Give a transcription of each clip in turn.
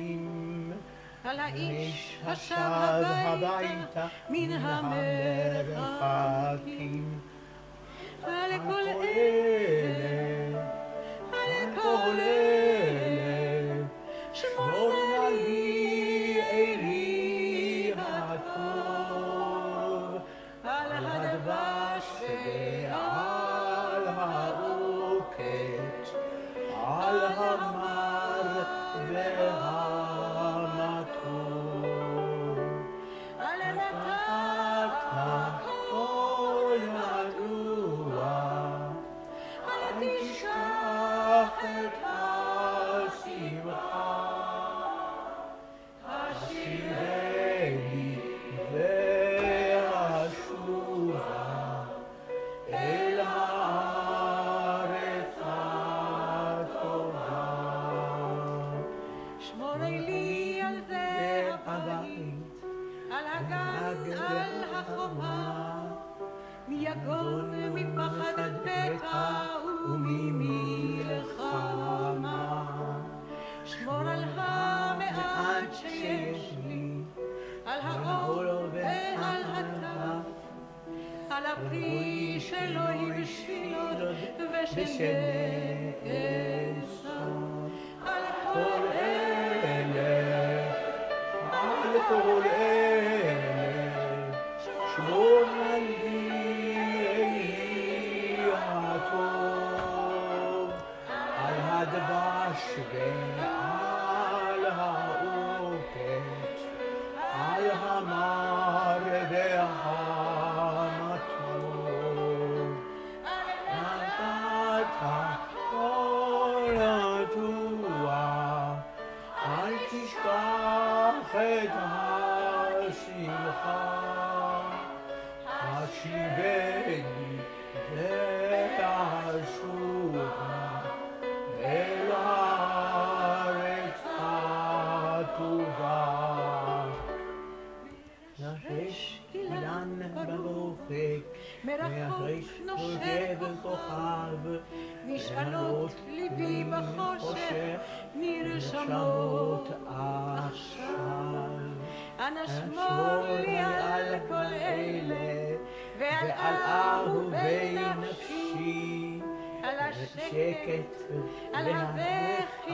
נשים. על האיש השב הביתה מן המרחקים. השירני ואשובה אל הארץ הטובה. לי על זה על הגן, על החומה, מיגון, מפחד פתע וממלחמה. ושנאסר, על כל כל אלה, על כל באופק, מרחוק ויחש נושק נושב כוכב, נשאלות ליבי בחושך, נרשמות עכשיו. אנא שמור לי על כל אלה, ועל אהובי נפשי, על השקט, על הבכי,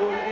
על